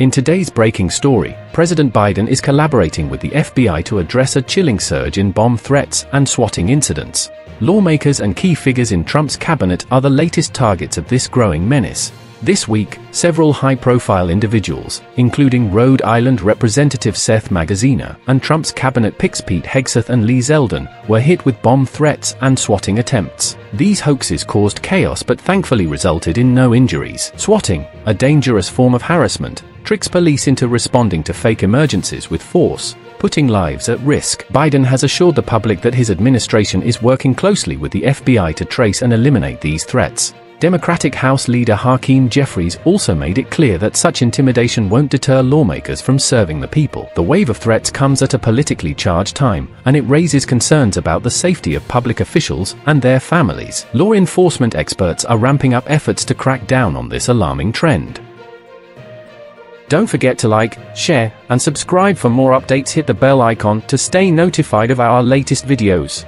In today's breaking story, President Biden is collaborating with the FBI to address a chilling surge in bomb threats and swatting incidents. Lawmakers and key figures in Trump's cabinet are the latest targets of this growing menace. This week, several high-profile individuals, including Rhode Island Representative Seth Magaziner and Trump's cabinet picks Pete Hegseth and Lee Zeldin, were hit with bomb threats and swatting attempts. These hoaxes caused chaos but thankfully resulted in no injuries. Swatting, a dangerous form of harassment, tricks police into responding to fake emergencies with force, putting lives at risk. Biden has assured the public that his administration is working closely with the FBI to trace and eliminate these threats. Democratic House leader Hakeem Jeffries also made it clear that such intimidation won't deter lawmakers from serving the people. The wave of threats comes at a politically charged time, and it raises concerns about the safety of public officials and their families. Law enforcement experts are ramping up efforts to crack down on this alarming trend. Don't forget to like, share, and subscribe for more updates hit the bell icon to stay notified of our latest videos.